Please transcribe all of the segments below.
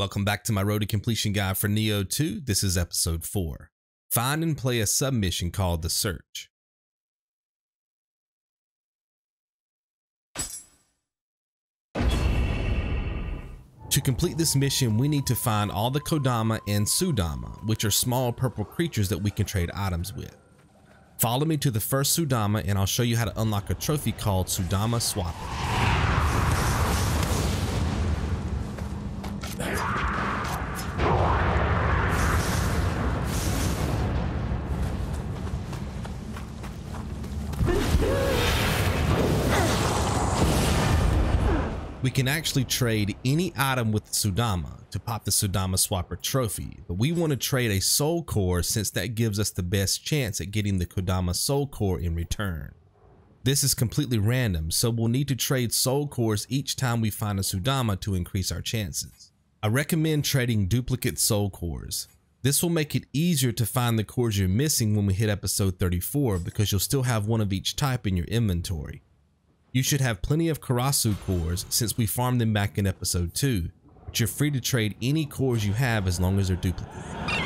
Welcome back to my road to completion guide for Nioh 2. This is episode 4. Find and play a submission called The Search. To complete this mission, we need to find all the Kodama and Sudama, which are small purple creatures that we can trade items with. Follow me to the first Sudama and I'll show you how to unlock a trophy called Sudama Swapper. We can actually trade any item with Sudama to pop the Sudama Swapper trophy, but we want to trade a Soul Core since that gives us the best chance at getting the Kodama Soul Core in return. This is completely random, so we'll need to trade Soul Cores each time we find a Sudama to increase our chances. I recommend trading duplicate Soul Cores. This will make it easier to find the cores you're missing when we hit episode 34 because you'll still have one of each type in your inventory. You should have plenty of Karasu cores since we farmed them back in episode 2, but you're free to trade any cores you have as long as they're duplicate.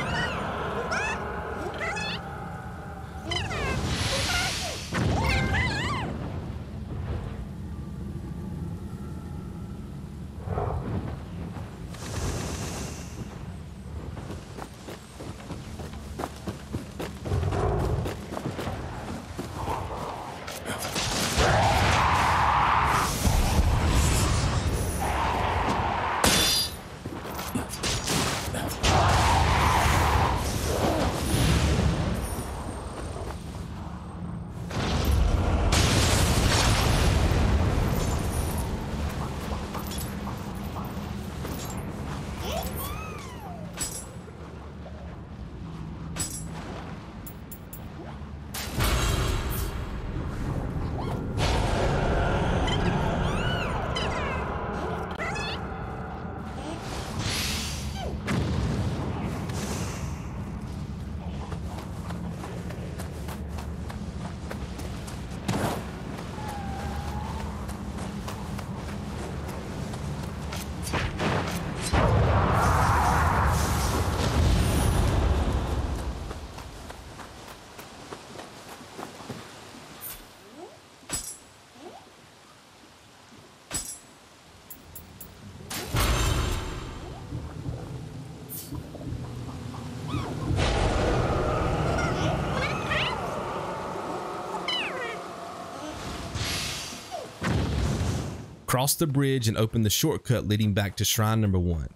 Cross the bridge and open the shortcut leading back to shrine number one.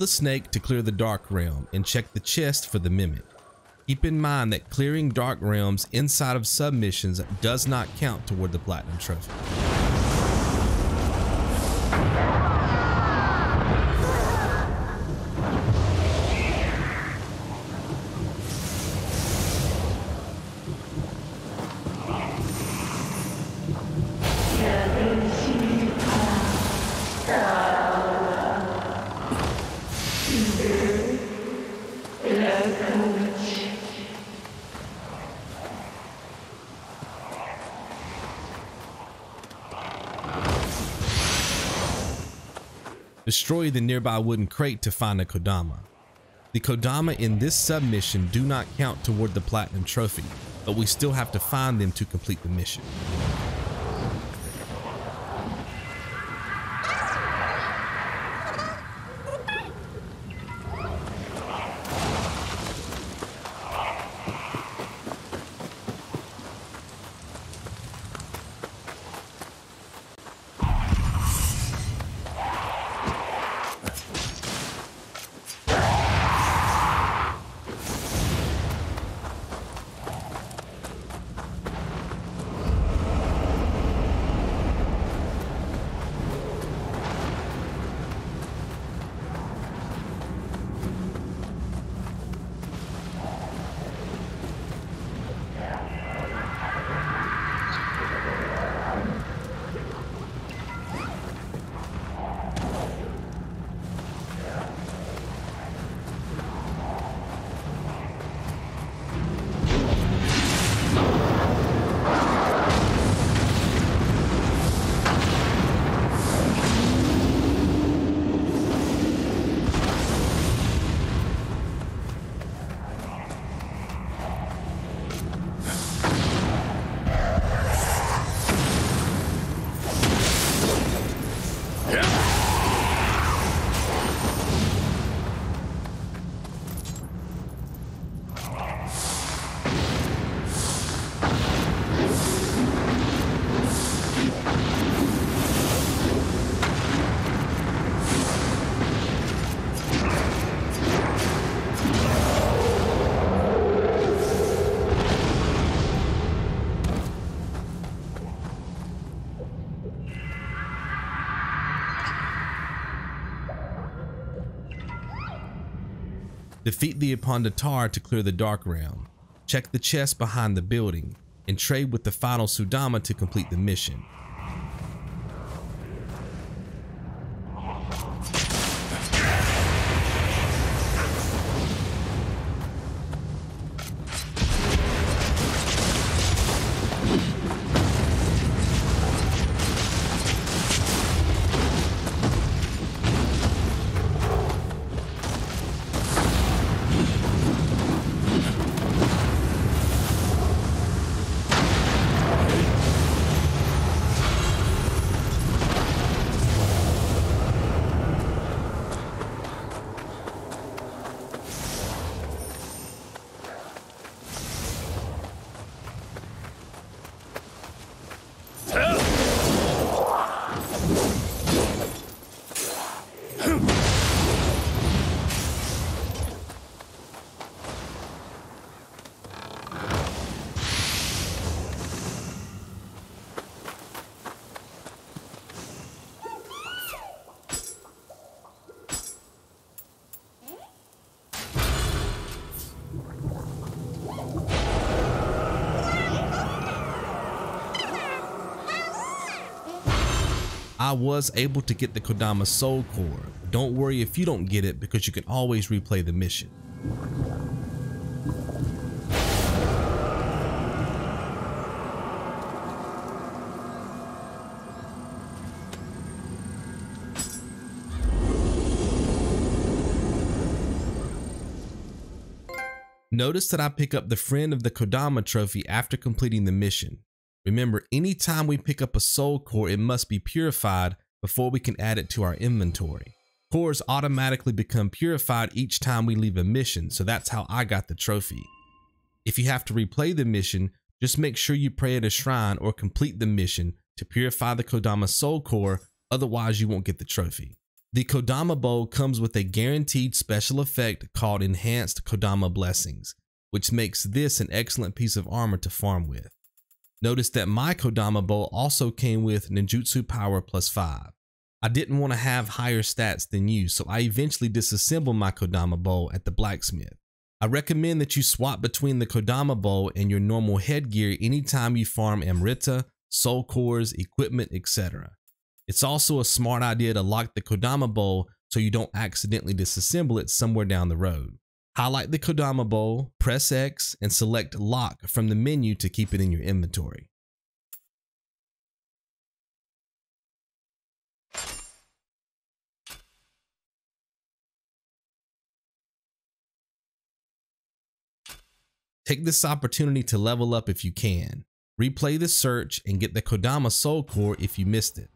The snake to clear the Dark Realm and check the chest for the Mimic. Keep in mind that clearing Dark Realms inside of submissions does not count toward the Platinum Trophy. Destroy the nearby wooden crate to find a Kodama. The Kodama in this submission do not count toward the Platinum Trophy, but we still have to find them to complete the mission. Defeat the Ippon-Datara to clear the Dark Realm. Check the chest behind the building and trade with the final Sudama to complete the mission. I was able to get the Kodama Soul Core. Don't worry if you don't get it because you can always replay the mission. Notice that I pick up the friend of the Kodama trophy after completing the mission. Remember, anytime we pick up a soul core, it must be purified before we can add it to our inventory. Cores automatically become purified each time we leave a mission, so that's how I got the trophy. If you have to replay the mission, just make sure you pray at a shrine or complete the mission to purify the Kodama soul core, otherwise you won't get the trophy. The Kodama Bowl comes with a guaranteed special effect called Enhanced Kodama Blessings, which makes this an excellent piece of armor to farm with. Notice that my Kodama Bowl also came with ninjutsu power plus 5. I didn't want to have higher stats than you, so I eventually disassembled my Kodama Bowl at the blacksmith. I recommend that you swap between the Kodama Bowl and your normal headgear anytime you farm Amrita, soul cores, equipment, etc. It's also a smart idea to lock the Kodama Bowl so you don't accidentally disassemble it somewhere down the road. Highlight the Kodama Bowl, press X, and select lock from the menu to keep it in your inventory. Take this opportunity to level up if you can. Replay the search and get the Kodama Soul Core if you missed it.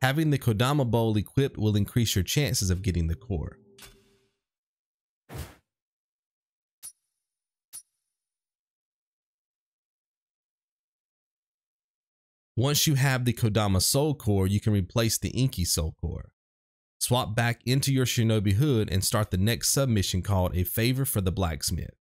Having the Kodama Bowl equipped will increase your chances of getting the core. Once you have the Kodama Soul Core, you can replace the Enki Soul Core. Swap back into your Shinobi Hood and start the next submission called A Favor for the Blacksmith.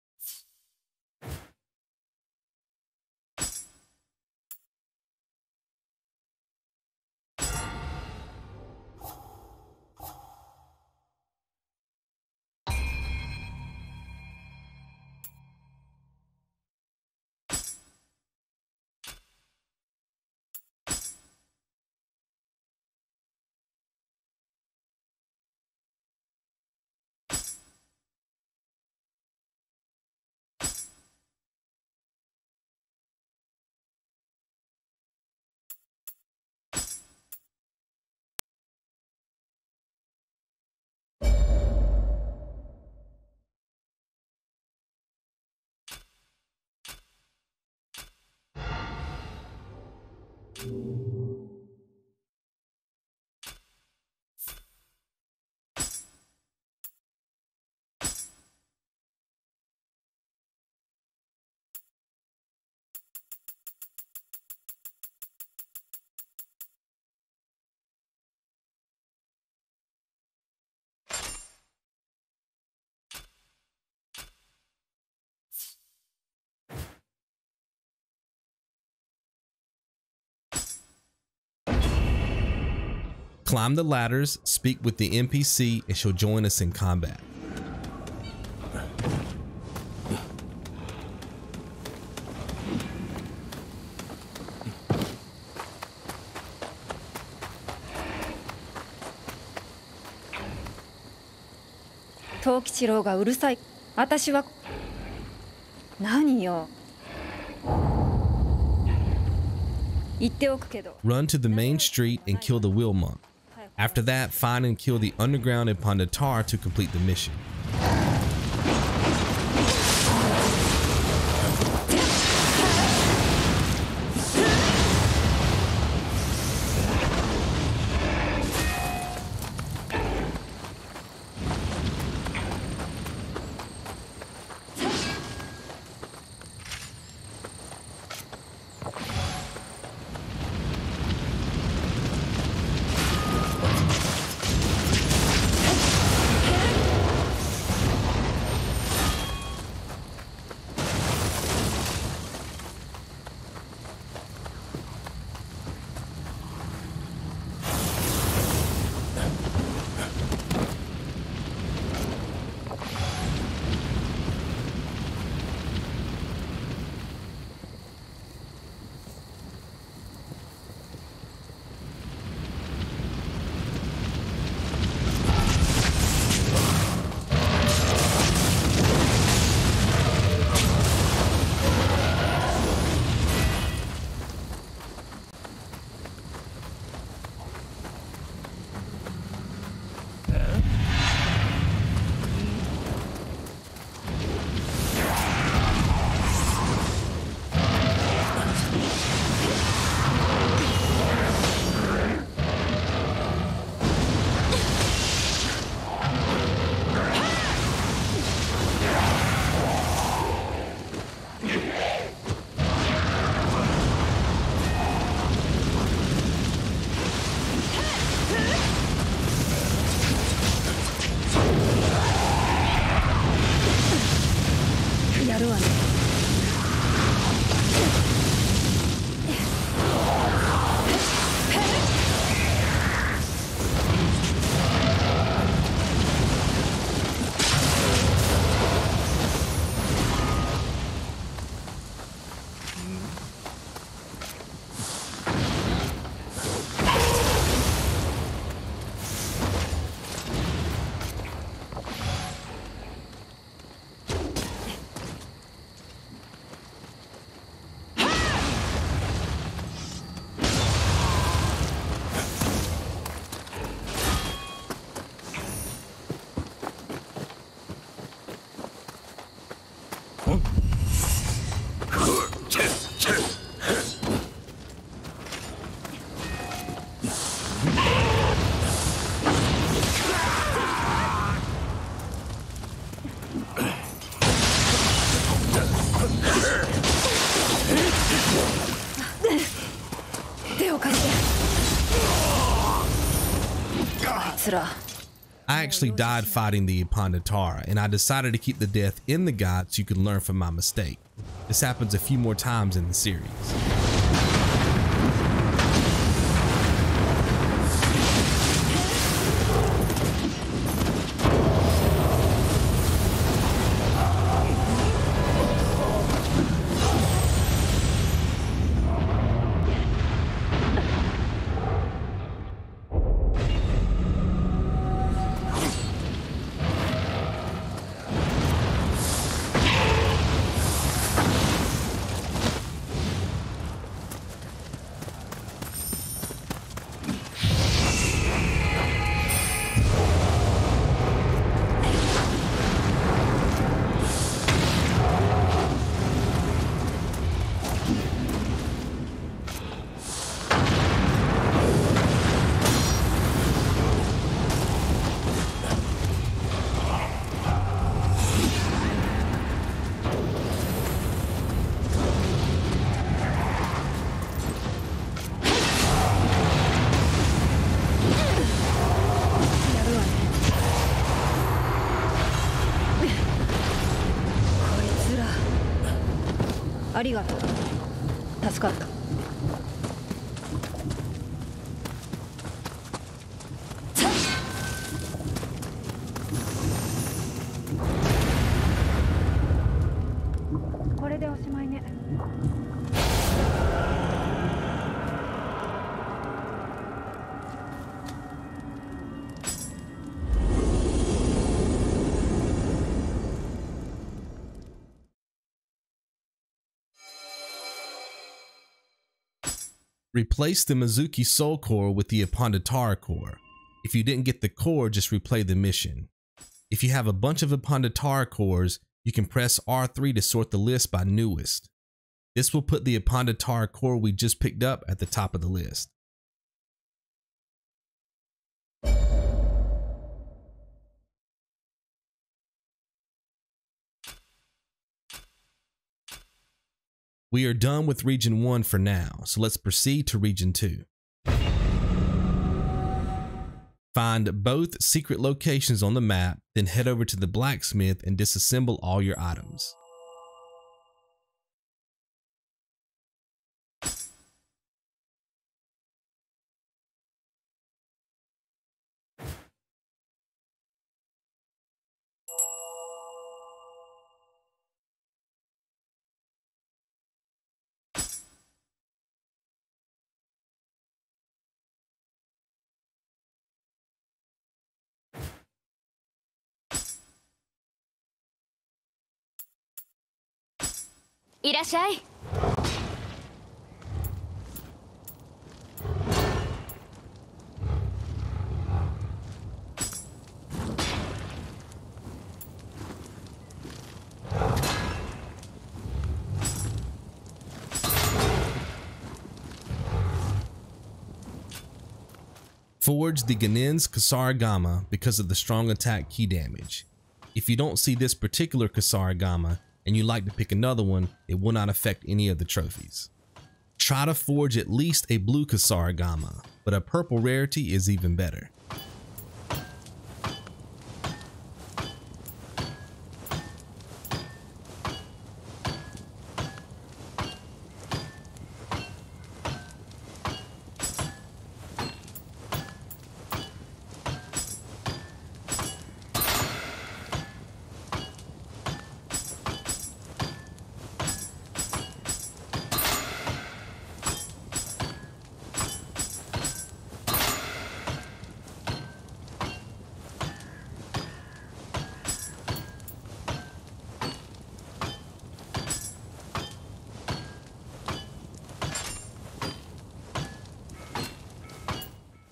Climb the ladders, speak with the NPC, and she'll join us in combat. 藤吉郎がうるさい私は何よ Run to the main street and kill the wheel monk. After that, find and kill the underground Ippon-Datara to complete the mission. I actually died fighting the Ippon-Datara, and I decided to keep the death in the guide so you could learn from my mistake. This happens a few more times in the series. ありがとう。Replace the Mezuki Soul Core with the Ippon-Datara Core. If you didn't get the core, just replay the mission. If you have a bunch of Ippon-Datara cores, you can press R3 to sort the list by newest. This will put the Ippon-Datara core we just picked up at the top of the list. We are done with region 1 for now, so let's proceed to region 2. Find both secret locations on the map, then head over to the blacksmith and disassemble all your items. Forge the Ganin's Kusarigama because of the strong attack Ki damage. If you don't see this particular Kusarigama and you like to pick another one, it will not affect any of the trophies. Try to forge at least a blue Kusarigama, but a purple rarity is even better.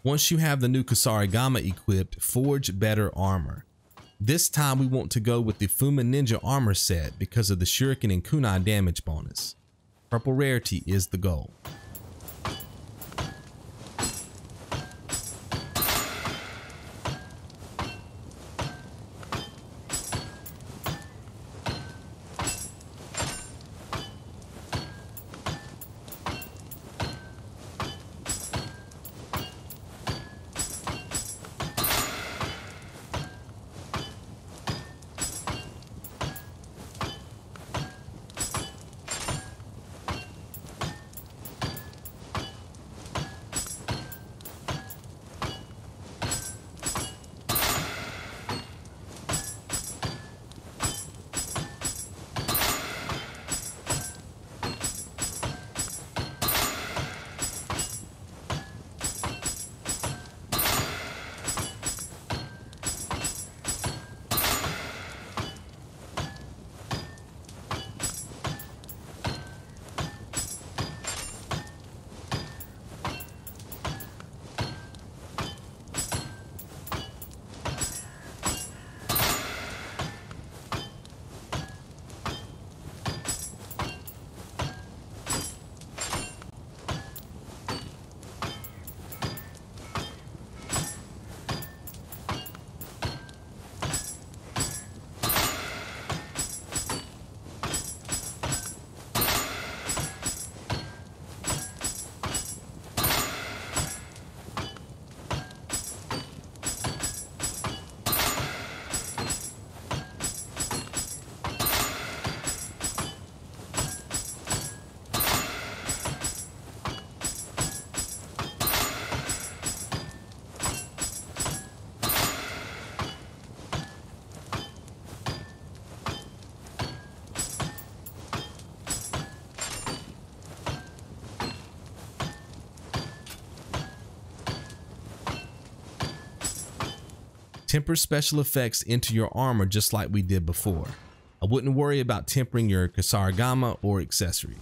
Once you have the new Kusarigama equipped, forge better armor. This time we want to go with the Fuma Ninja armor set because of the Shuriken and Kunai damage bonus. Purple rarity is the goal. Temper special effects into your armor just like we did before. I wouldn't worry about tempering your Kusarigama or accessories.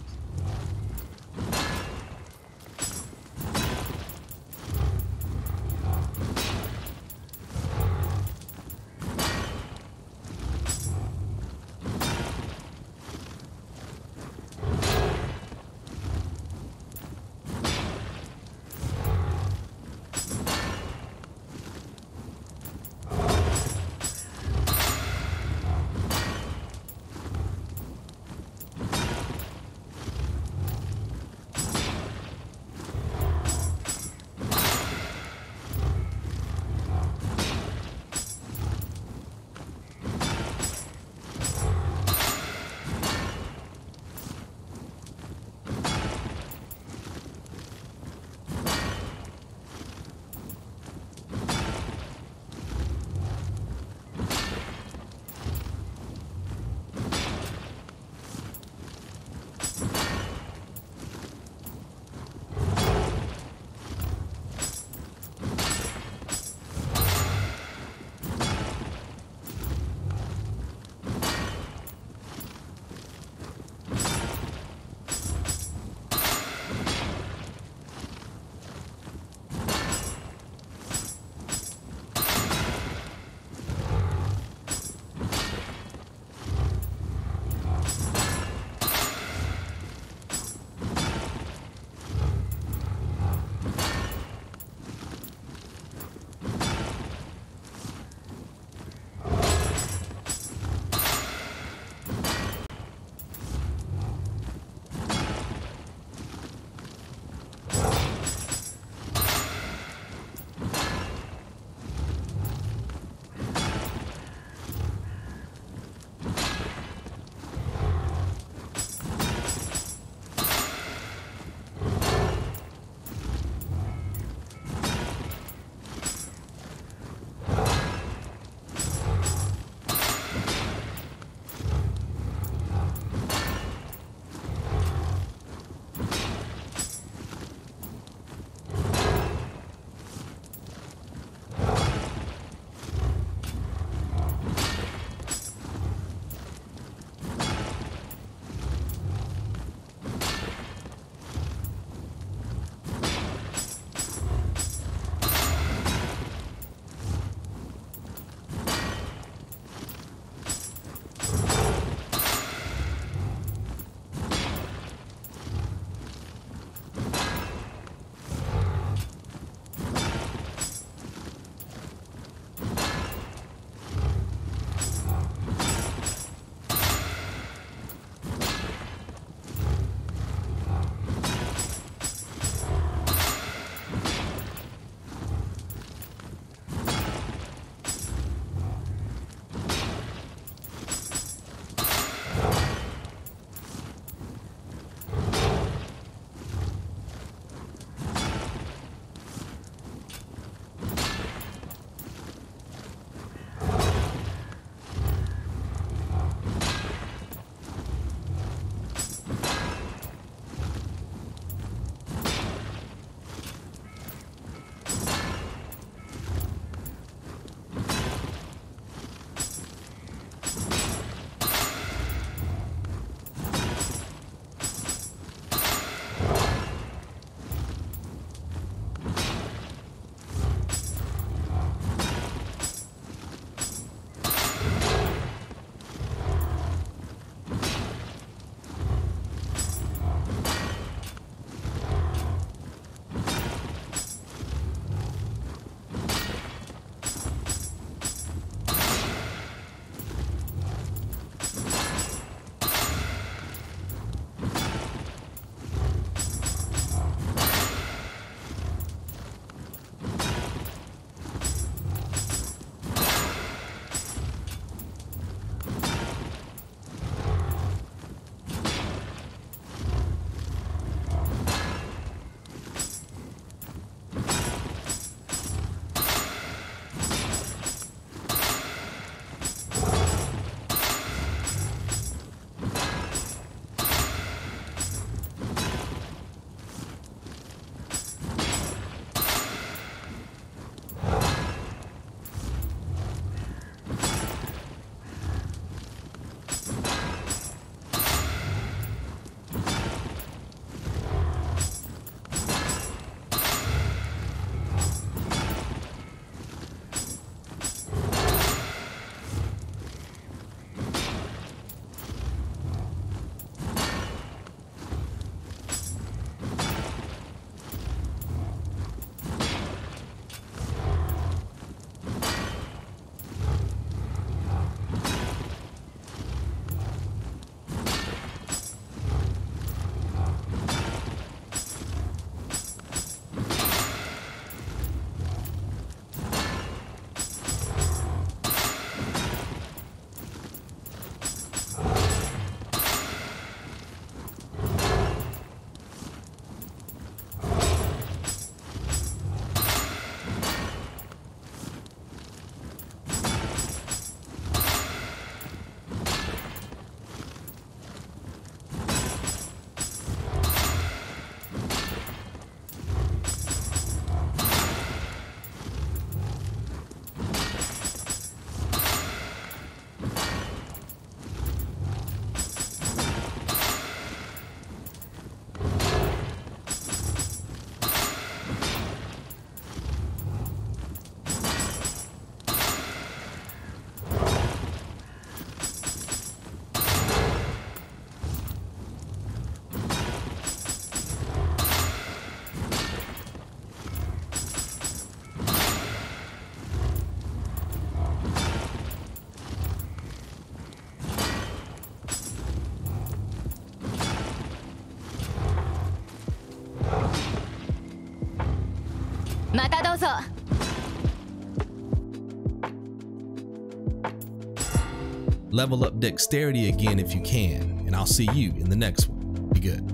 またどうぞ Level up dexterity again if you can, and I'll see you in the next one. Be good.